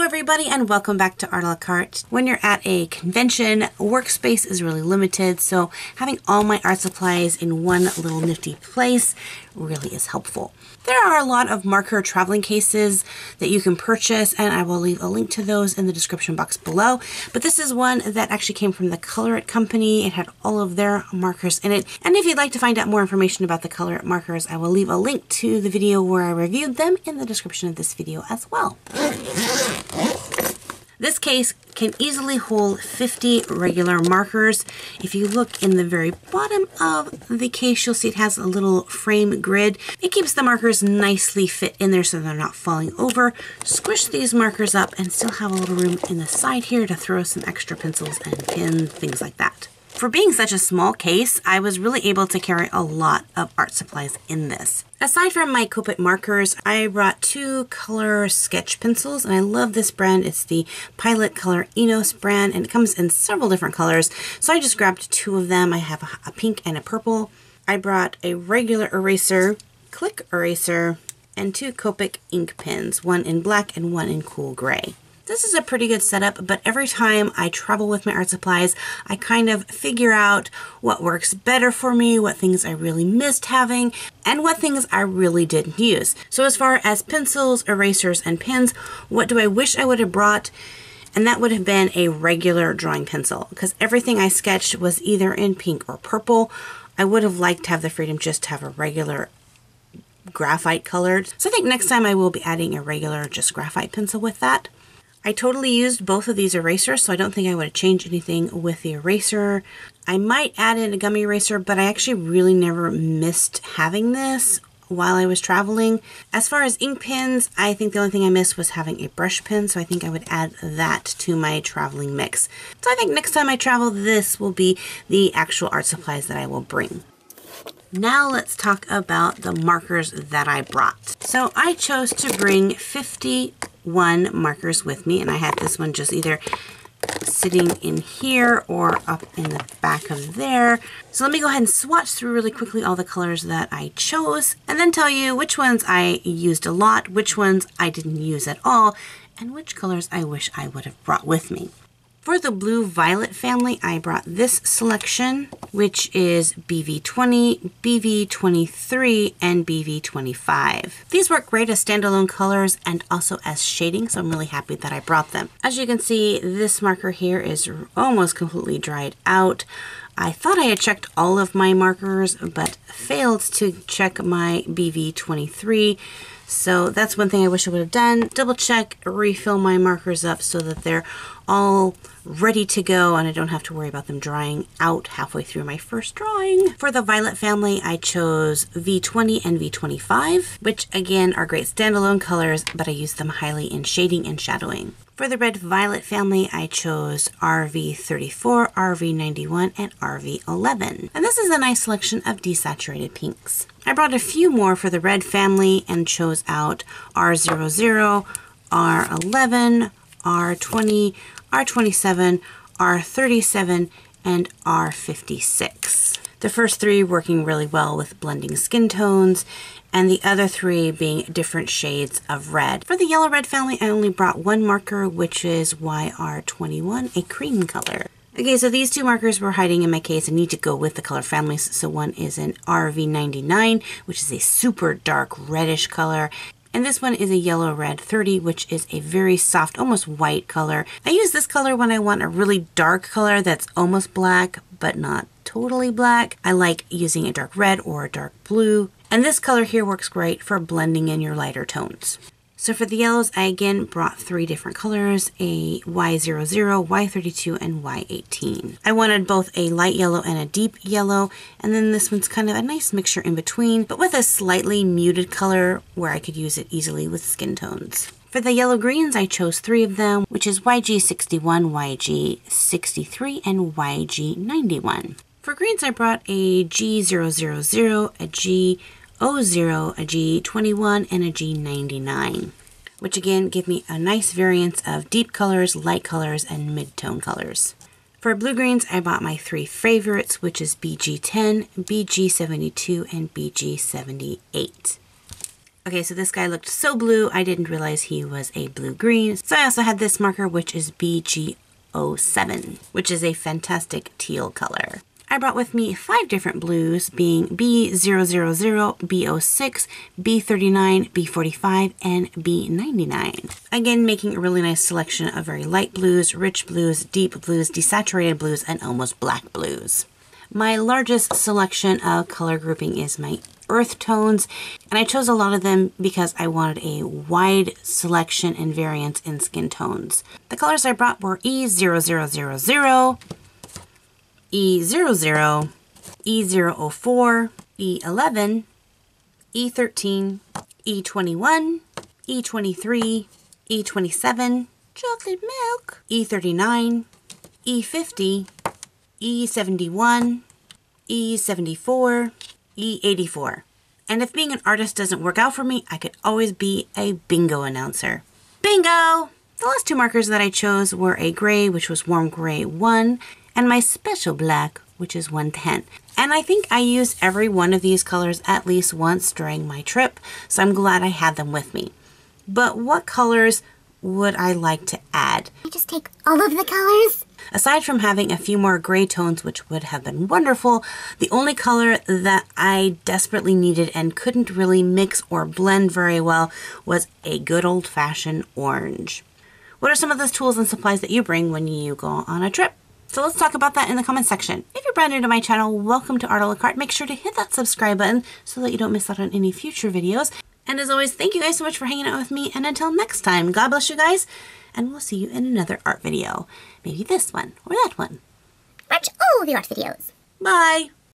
Hello everybody and welcome back to Art a la carte. When you're at a convention, workspace is really limited, so having all my art supplies in one little nifty place really is helpful. There are a lot of marker traveling cases that you can purchase and I will leave a link to those in the description box below. But this is one that actually came from the Color It company. It had all of their markers in it. And if you'd like to find out more information about the Color It markers, I will leave a link to the video where I reviewed them in the description of this video as well. This case can easily hold 50 regular markers. If you look in the very bottom of the case, you'll see it has a little frame grid. It keeps the markers nicely fit in there so they're not falling over. Squish these markers up and still have a little room in the side here to throw some extra pencils and pins, things like that. For being such a small case, I was really able to carry a lot of art supplies in this. Aside from my Copic markers, I brought two color sketch pencils, and I love this brand. It's the Pilot Color Eno's brand, and it comes in several different colors. So I just grabbed two of them. I have a, pink and a purple. I brought a regular eraser, click eraser, and two Copic ink pens, one in black and one in cool gray. This is a pretty good setup, but every time I travel with my art supplies, I kind of figure out what works better for me, what things I really missed having, and what things I really didn't use. So as far as pencils, erasers, and pens, what do I wish I would have brought? and that would have been a regular drawing pencil because everything I sketched was either in pink or purple. I would have liked to have the freedom just to have a regular graphite colored. So I think next time I will be adding a regular just graphite pencil with that. I totally used both of these erasers, so I don't think I would have changed anything with the eraser. I might add in a gummy eraser, but I actually really never missed having this while I was traveling. As far as ink pens, I think the only thing I missed was having a brush pen, so I think I would add that to my traveling mix. So I think next time I travel, this will be the actual art supplies that I will bring. Now let's talk about the markers that I brought. So I chose to bring 51 markers with me and I had this one just either sitting in here or up in the back of there. So let me go ahead and swatch through really quickly all the colors that I chose and then tell you which ones I used a lot, which ones I didn't use at all, and which colors I wish I would have brought with me. For the blue violet family, I brought this selection, which is BV20, BV23, and BV25. These work great as standalone colors and also as shading, so I'm really happy that I brought them. As you can see, this marker here is almost completely dried out. I thought I had checked all of my markers, but failed to check my BV23. So that's one thing I wish I would have done. Double check, refill my markers up so that they're all ready to go and I don't have to worry about them drying out halfway through my first drawing. For the Violet family, I chose V20 and V25, which again are great standalone colors, but I use them highly in shading and shadowing. For the Red Violet family, I chose RV34, RV91, and RV11. And this is a nice selection of desaturated pinks. I brought a few more for the Red family and chose out R00, R11, R20, R27, R37, and R56. The first three working really well with blending skin tones and the other three being different shades of red. For the yellow red family, I only brought one marker, which is YR21, a cream color. Okay, so these two markers were hiding in my case and need to go with the color families. So one is an RV99, which is a super dark reddish color. And this one is a yellow red 30, which is a very soft, almost white color. I use this color when I want a really dark color that's almost black, but not totally black. I like using a dark red or a dark blue. And this color here works great for blending in your lighter tones. So for the yellows, I again brought three different colors, a Y00, Y32, and Y18. I wanted both a light yellow and a deep yellow, and then this one's kind of a nice mixture in between, but with a slightly muted color where I could use it easily with skin tones. For the yellow greens, I chose three of them, which is YG61, YG63, and YG91. For greens, I brought a G000, a G 00, a G21, and a G99, which again give me a nice variance of deep colors, light colors, and mid-tone colors. For blue greens, I bought my three favorites, which is BG10, BG72, and BG78. Okay, so this guy looked so blue, I didn't realize he was a blue-green. So I also had this marker, which is BG07, which is a fantastic teal color. I brought with me five different blues, being B000, B06, B39, B45, and B99. Again, making a really nice selection of very light blues, rich blues, deep blues, desaturated blues, and almost black blues. My largest selection of color grouping is my earth tones, and I chose a lot of them because I wanted a wide selection and variance in skin tones. The colors I brought were E0000, E00, E004, E11, E13, E21, E23, E27, chocolate milk, E39, E50, E71, E74, E84. And if being an artist doesn't work out for me, I could always be a bingo announcer. Bingo! The last two markers that I chose were a gray, which was warm gray 1, and my special black, which is 110. And I think I used every one of these colors at least once during my trip, so I'm glad I had them with me. But what colors would I like to add? I just take all of the colors? Aside from having a few more gray tones, which would have been wonderful, the only color that I desperately needed and couldn't really mix or blend very well was a good old-fashioned orange. What are some of those tools and supplies that you bring when you go on a trip? So let's talk about that in the comment section. If you're brand new to my channel, welcome to Art a la carte. Make sure to hit that subscribe button so that you don't miss out on any future videos. And as always, thank you guys so much for hanging out with me. And until next time, God bless you guys. And we'll see you in another art video. Maybe this one or that one. Watch all the art videos. Bye.